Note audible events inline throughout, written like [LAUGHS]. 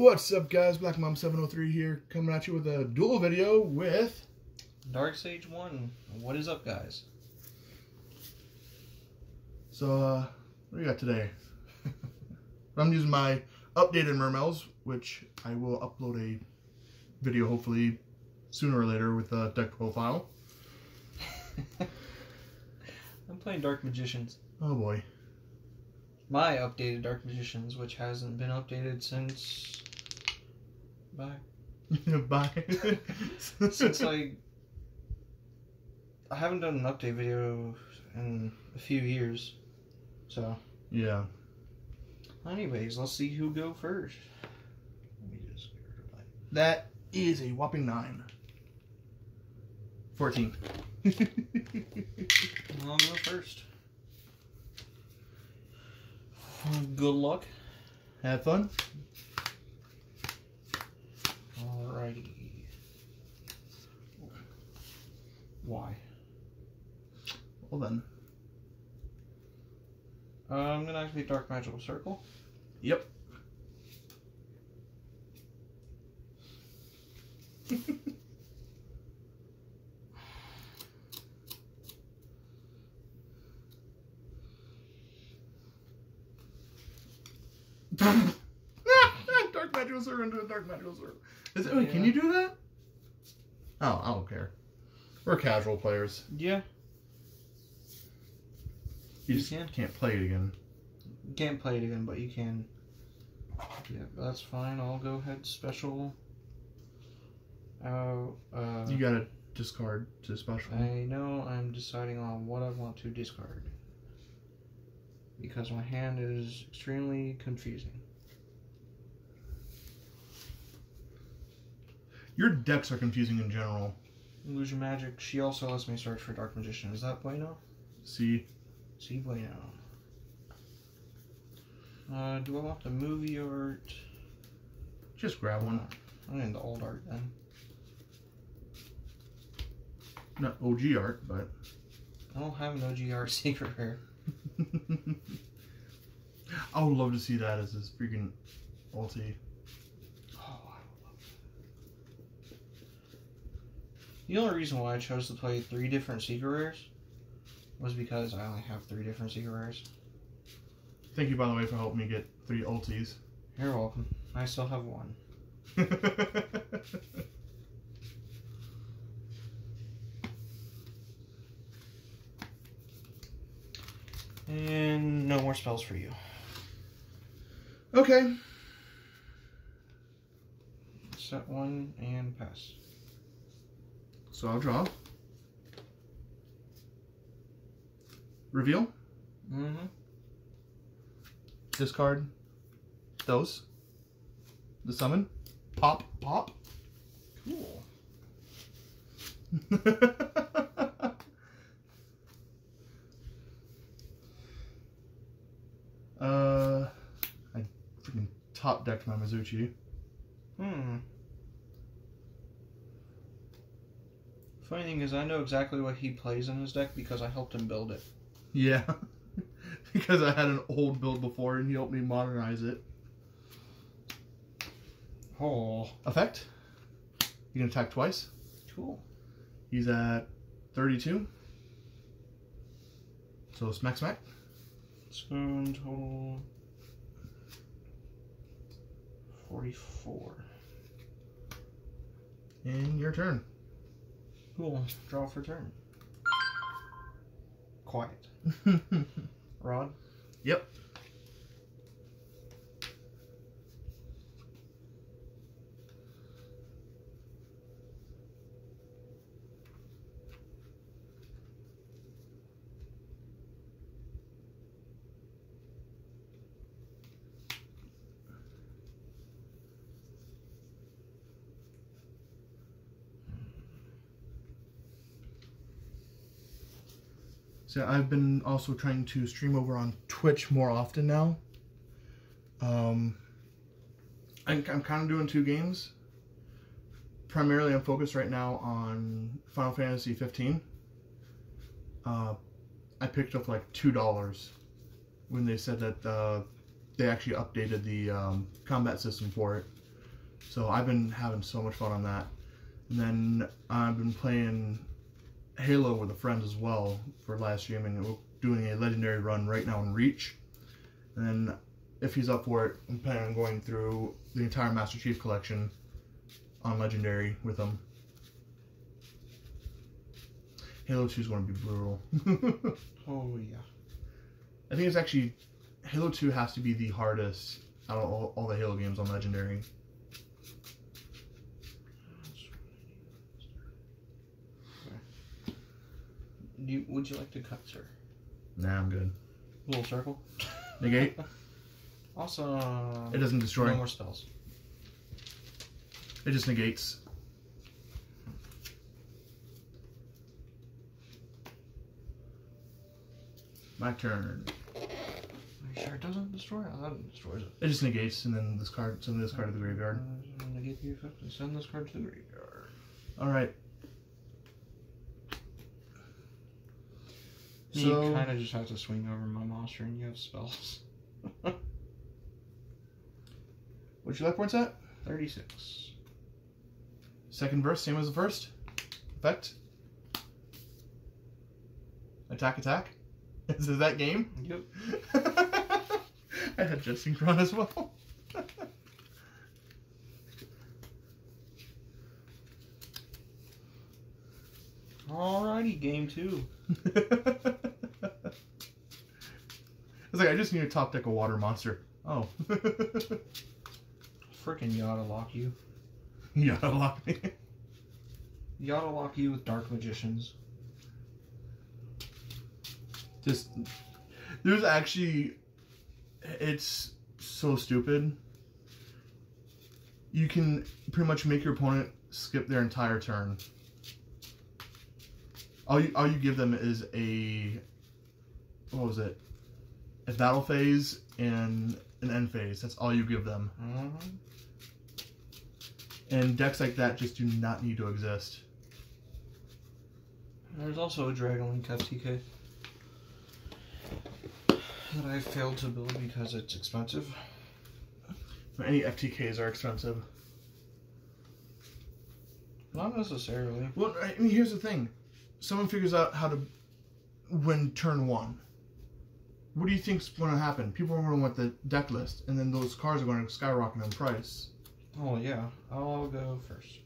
What's up guys, BlackMamba703 here, coming at you with a duel video with Dark Sage 1. What is up, guys? So, uh, what do we got today? [LAUGHS] I'm using my updated Mermails, which I will upload a video hopefully sooner or later with a deck profile. [LAUGHS] I'm playing Dark Magicians. Oh boy. My updated Dark Magicians, which hasn't been updated since. Bye. [LAUGHS] Bye. [LAUGHS] since I. I haven't done an update video in a few years. So. Yeah. Anyways, let's see who go first. Let me just get rid of that. That is a whopping 9. 14. [LAUGHS] I'll go first. Good luck. Have fun. Why? Well then. Uh, I'm gonna activate Dark Magical Circle. Yep. [LAUGHS] [LAUGHS] dark magical circle into a dark magical circle. Is it, wait, can you do that? Oh, I don't care. We're casual players. Yeah. You You just can. can't play it again. You can't play it again, but you can. Yeah, that's fine. I'll go ahead special. Oh, uh, You gotta discard to special. I know I'm deciding on what I want to discard. Because my hand is extremely confusing. Your decks are confusing in general. Illusion Magic, she also lets me search for Dark Magician. Is that bueno? See, See bueno. Uh, do I want the movie art? just grab one. I need the old art then. Not OG art, but I don't have an OG art [LAUGHS] secret rare. [LAUGHS] I would love to see that as this freaking ulti. Oh, I would love that. The only reason why I chose to play three different secret rares was because I only have three different secret rares. Thank you, by the way, for helping me get three ultis. You're welcome. I still have one. [LAUGHS] And no more spells for you. okay. Set one and pass. So I'll draw. Reveal. Mm-hmm. Discard. Those. The summon. Pop. Pop. Cool. [LAUGHS] uh, I freaking top decked my Mizuchi. Hmm. Funny thing is, I know exactly what he plays in his deck because I helped him build it. Yeah. [LAUGHS] because I had an old build before and he helped me modernize it. Oh, Effect. You can attack twice. cool. He's at 32. So smack smack. Spoon total 44. And your turn. Cool. Draw for turn. Quiet. [LAUGHS] Rod? yep. I've been also trying to stream over on Twitch more often now. Um, I'm, I'm kind of doing two games. Primarily, I'm focused right now on Final Fantasy 15. Uh, I picked up like two dollars when they said that uh, they actually updated the um, combat system for it. So I've been having so much fun on that. And then I've been playing Halo with a friend as well for last streaming. and We're doing a legendary run right now in Reach. And then if he's up for it, I'm planning on going through the entire Master Chief collection on legendary with him. Halo 2 is going to be brutal. [LAUGHS] Oh yeah. I think it's actually Halo 2 has to be the hardest out of all, all the Halo games on legendary. You, would you like to cut, sir? Nah, I'm good. Little circle. Negate. [LAUGHS] Awesome. It doesn't destroy. No more spells. It just negates. My turn. Are you sure it doesn't destroy? I thought it destroys it. It just negates, and then this card, send this card to the graveyard. Uh, negate the effect and send this card to the graveyard. All right. You So kind of just have to swing over my monster and you have spells. [LAUGHS] what's your life points at? 36. Second verse, same as the first. Effect. Attack, attack. [LAUGHS] Is that game? Yep. [LAUGHS] I had just synchron as well. Alrighty, game two. It's like I just need a top deck of water monster. Oh. [LAUGHS] Freaking Yata lock you. [LAUGHS] gotta lock me. Yata lock you with Dark Magicians. Just there's actually it's so stupid. You can pretty much make your opponent skip their entire turn. All you all you give them is a what was it? A battle phase and an end phase. That's all you give them. Uh-huh. And decks like that just do not need to exist. There's also a Dragon Link FTK that I failed to build because it's expensive. Any FTKs are expensive. Not necessarily. Well, I mean, here's the thing: someone figures out how to win turn one. What do you think's going to happen? People are going to want the deck list, and then those cards are going to skyrocket in price. Oh yeah, I'll go first.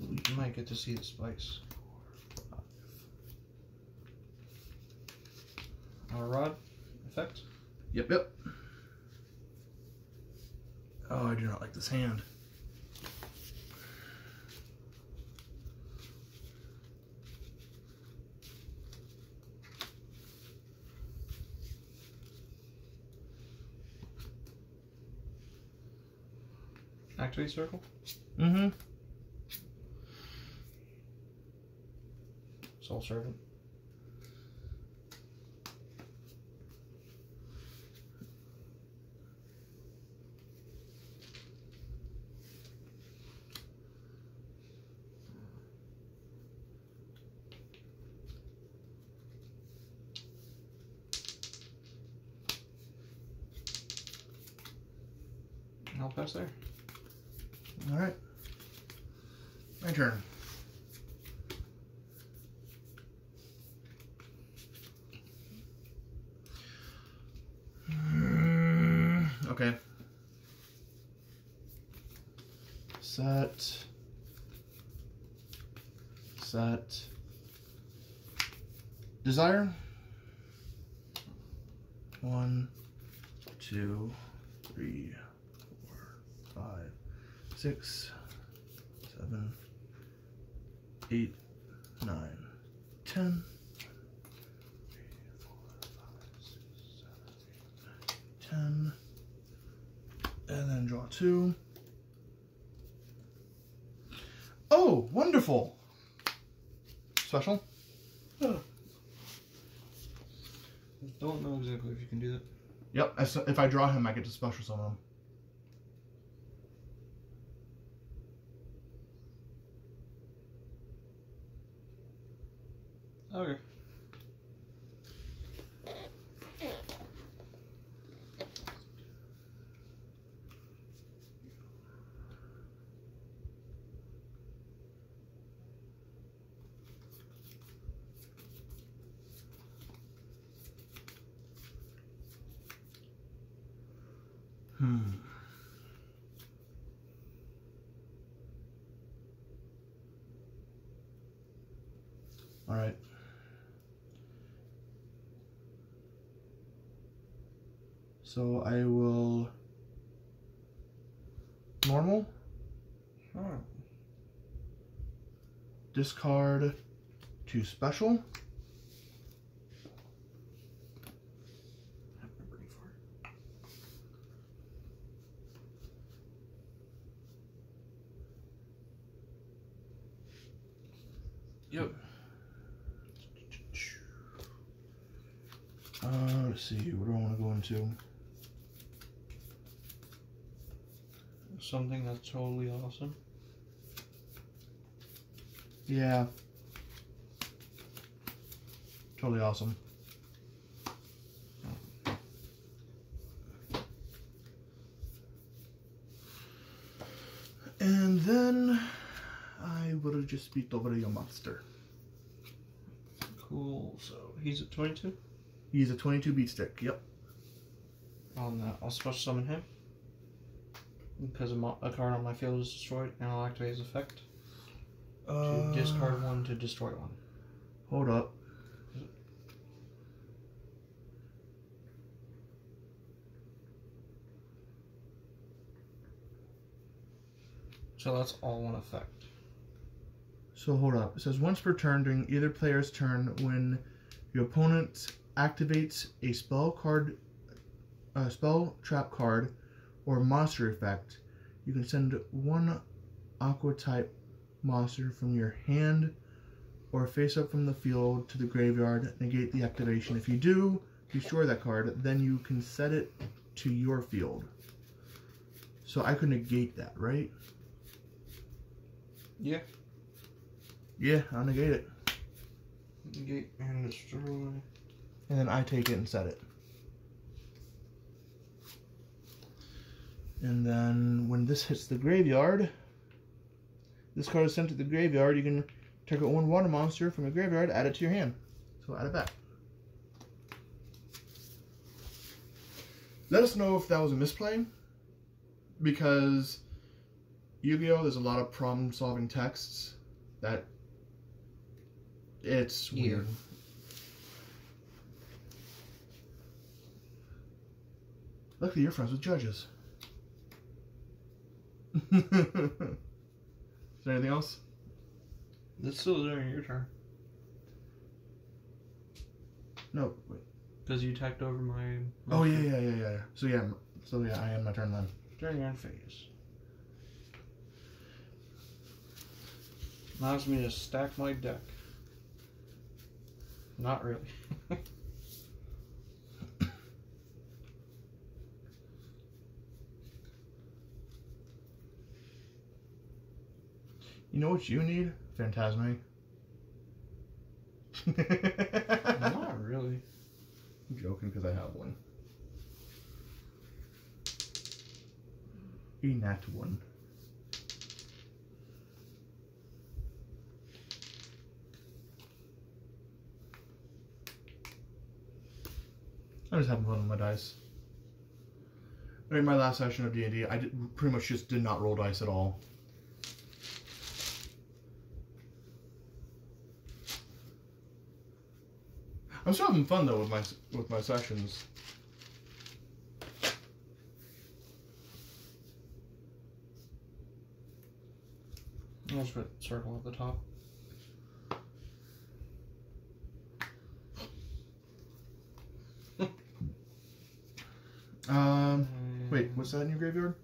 You might get to see the spice. Uh, Our rod effect. Yep, yep. Oh, I do not like this hand. Activate circle. Mm-hmm. Soul servant. I'll pass there. All right. My turn. Mm, Okay. Set. Set. Desire. One, two, three, six, seven, eight, nine, ten. Ten. And then draw two. Oh, wonderful. Special? Don't know exactly if you can do that. Yep, if I draw him, I get to special summon him. Okay. Hmm. All right. So I will normal Oh. discard to special. I'm ready for it. Yep. Uh, let's see. What do I want to go into? Something that's totally awesome. Yeah. Totally awesome. And then I will just beat over your monster. Cool. So he's at 22. He's a 22 beat stick. Yep. On that, I'll special summon him. Because a, mo- a card on my field is destroyed, and I'll activate his effect. To Uh, discard one to destroy one. Hold up. So that's all one effect. So hold up. It says once per turn during either player's turn, when your opponent activates a spell card, a spell trap card, or monster effect, you can send one aqua type monster from your hand or face up from the field to the graveyard. Negate the activation. If you do, destroy that card. Then you can set it to your field. So I could negate that, right? Yeah. Yeah, I'll negate it. Negate and destroy. and then I take it and set it. And then when this hits the graveyard, this card is sent to the graveyard. You can take out one water monster from your graveyard, add it to your hand. So add it back. Let us know if that was a misplay, because Yu-Gi-Oh! There's a lot of problem-solving texts that it's Yeah. weird. Luckily, you're friends with judges. Is there anything else? It's still during your turn. No. Wait. Because you tacked over my. Oh yeah, yeah, yeah, yeah. yeah. So yeah, so yeah, I am my turn then. During your phase. Allows me to stack my deck. Not really. [LAUGHS] You know what you need? Phantasme. [LAUGHS] Not [LAUGHS] really. I'm joking because I have one. Enact one. I'm just having fun with my dice. During my last session of D&D, I did, pretty much just did not roll dice at all. I'm still having fun though with my with my sessions. I'll just put circle at the top. Um, wait, what's that in your graveyard?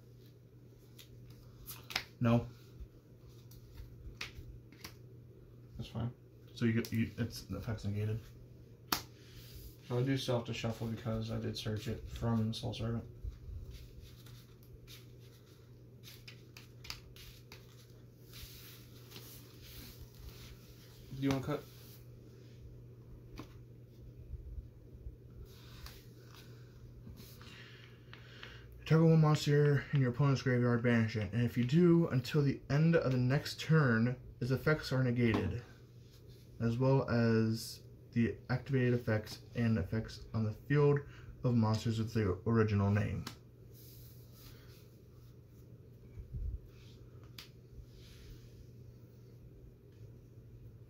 No, That's fine. so you get you, it's the effect's negated. So I do still have to shuffle because I did search it from Soul Servant. Do you want to cut? Target one monster in your opponent's graveyard, banish it, and if you do, until the end of the next turn, its effects are negated, as well as the activated effects and effects on the field of monsters with the original name.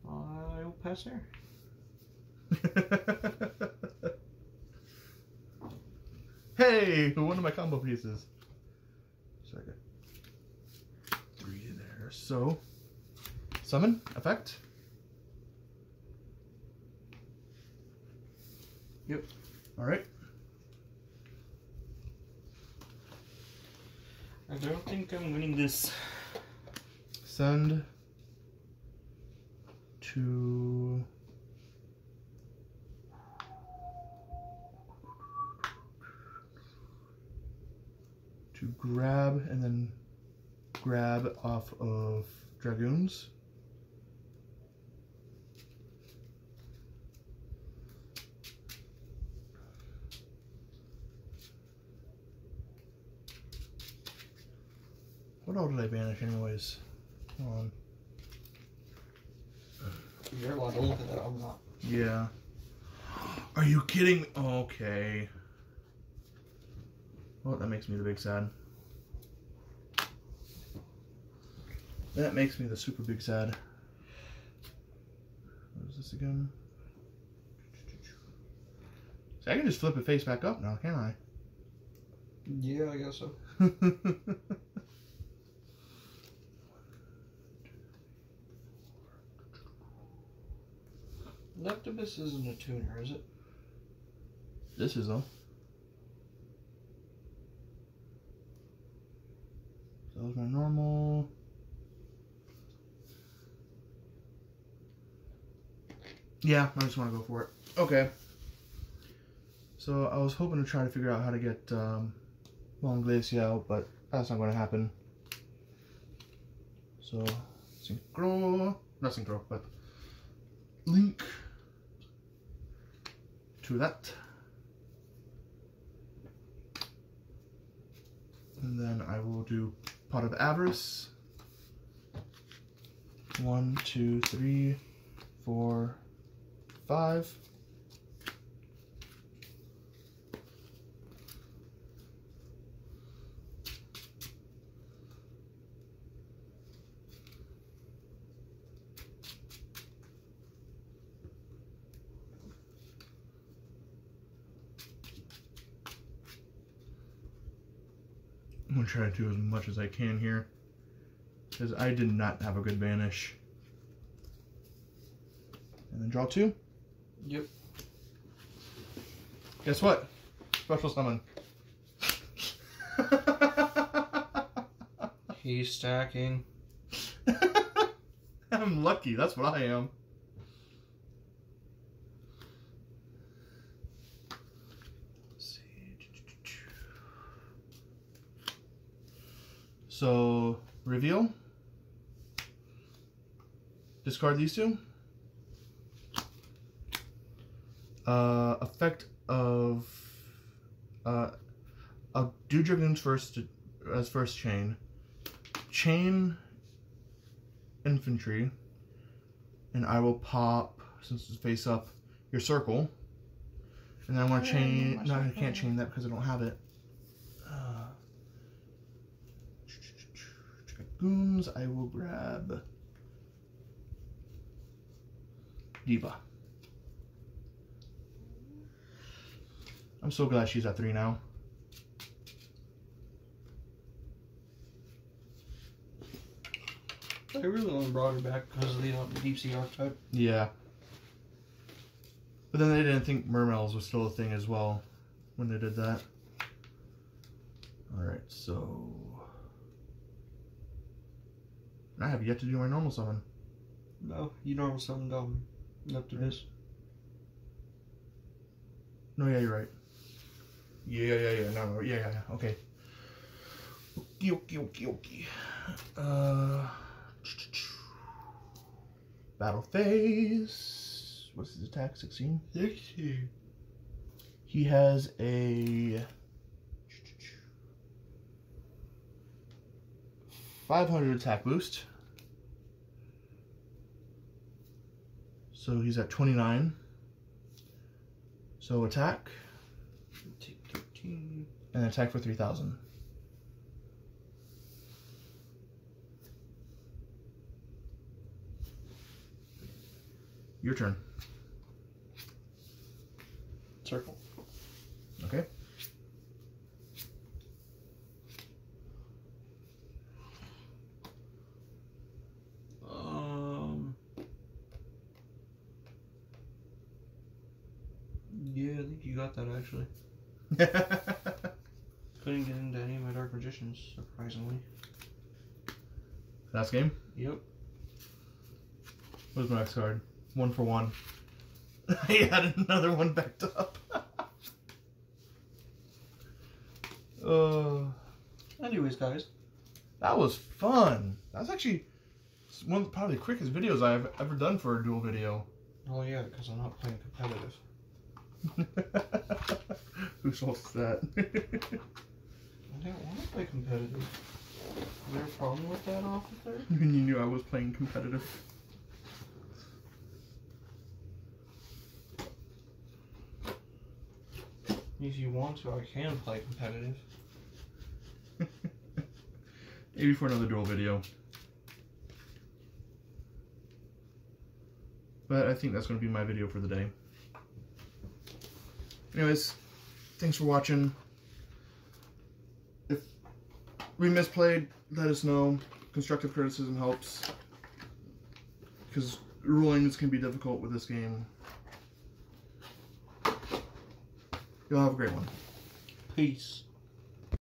I will pass there. [LAUGHS] hey, one of my combo pieces. So three there. So, summon, effect. Yep. All right. I don't think I'm winning this. Send to to grab and then grab off of dragoons. What all did I banish anyways? Hold on. You're allowed to look at that. I'm not. Yeah. Are you kidding? Okay. Well, that makes me the big sad. That makes me the super big sad. What is this again? See, I can just flip it face back up now, can't I? Yeah, I guess so. [LAUGHS] Leptibus isn't a tuner, is it? this is though. So was my normal. Yeah, I just want to go for it. Okay. So I was hoping to try to figure out how to get um, Long Glacier out, but that's not going to happen. So, synchro, not synchro, but link to that. And then I will do Pot of Avarice. One, two, three, four, five. Try to do as much as I can here. Because I did not have a good banish. And then draw two. Yep. Guess what? Special summon. He's stacking. [LAUGHS] I'm lucky, that's what I am. So, reveal. Discard these two. Uh, effect of. Uh, I'll do Dragoons first as first chain. Chain infantry, and I will pop since it's face up your circle, and then I want to chain. No, I can't chain that because I don't have it. Uh, goons. I will grab Diva. I'm so glad she's at three now. I really only brought her back because of the uh, deep sea archetype. Yeah. But then they didn't think mermails was still a thing as well when they did that. Alright, so. I have yet to do my normal summon. No, you normal summoned um, Leptibus. No, yeah, you're right. Yeah, yeah, yeah, no, no, yeah, yeah, yeah, okay. Okie, okie, okie, okie. Uh. Battle phase. What's his attack? 16? Sixty. He has a 500 attack boost. So he's at 29. So attack and attack for 3000. Your turn. Circle. Okay. Um. Yeah, I think you got that actually. [LAUGHS] Couldn't get into any of my Dark Magicians, surprisingly. Last game. Yep. What's my next card? One for one. [LAUGHS] I had another one backed up. [LAUGHS] uh, Anyways, guys, that was fun. That was actually one of probably the quickest videos I've ever done for a duel video. oh yeah, because I'm not playing competitive. Who says that? I don't want to play competitive. Is there a problem with that, officer? [LAUGHS] you knew I was playing competitive. If you want to, I can play competitive. [LAUGHS] Maybe for another duel video. But I think that's going to be my video for the day. Anyways, thanks for watching. If we misplayed, let us know. Constructive criticism helps. Because rulings can be difficult with this game. You'll have a great one. Peace.